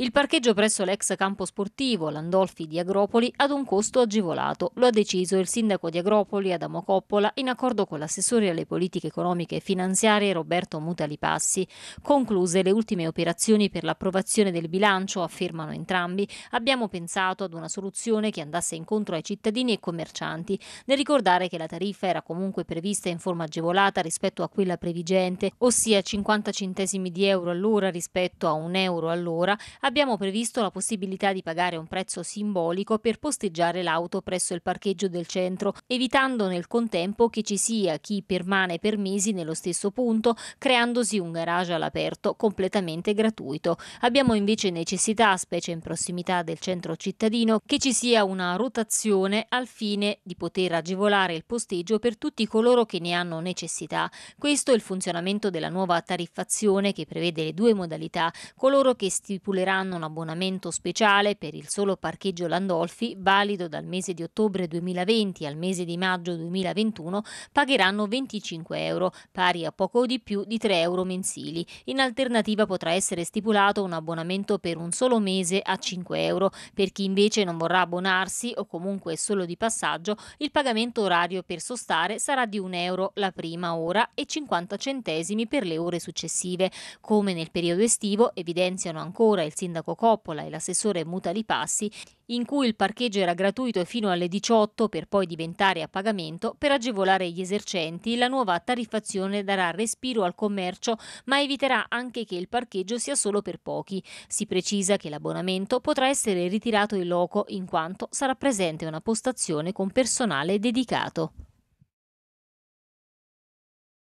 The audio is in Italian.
Il parcheggio presso l'ex campo sportivo Landolfi di Agropoli ad un costo agevolato. Lo ha deciso il sindaco di Agropoli Adamo Coppola in accordo con l'assessore alle politiche economiche e finanziarie Roberto Mutalipassi. Concluse le ultime operazioni per l'approvazione del bilancio, affermano entrambi, abbiamo pensato ad una soluzione che andasse incontro ai cittadini e commercianti. Nel ricordare che la tariffa era comunque prevista in forma agevolata rispetto a quella previgente, ossia 50 centesimi di euro all'ora rispetto a un euro all'ora, abbiamo previsto la possibilità di pagare un prezzo simbolico per posteggiare l'auto presso il parcheggio del centro, evitando nel contempo che ci sia chi permane per mesi nello stesso punto, creandosi un garage all'aperto completamente gratuito. Abbiamo invece necessità, specie in prossimità del centro cittadino, che ci sia una rotazione al fine di poter agevolare il posteggio per tutti coloro che ne hanno necessità. Questo è il funzionamento della nuova tariffazione che prevede le due modalità, coloro che stipuleranno riceveranno un abbonamento speciale per il solo parcheggio Landolfi, valido dal mese di ottobre 2020 al mese di maggio 2021, pagheranno 25 euro, pari a poco di più di 3 euro mensili. In alternativa potrà essere stipulato un abbonamento per un solo mese a 5 euro. Per chi invece non vorrà abbonarsi o comunque solo di passaggio, il pagamento orario per sostare sarà di 1 euro la prima ora e 50 centesimi per le ore successive. Come nel periodo estivo, evidenziano ancora il sindaco Coppola e l'assessore Mutali Passi, in cui il parcheggio era gratuito fino alle 18 per poi diventare a pagamento, per agevolare gli esercenti la nuova tariffazione darà respiro al commercio ma eviterà anche che il parcheggio sia solo per pochi. Si precisa che l'abbonamento potrà essere ritirato in loco in quanto sarà presente una postazione con personale dedicato.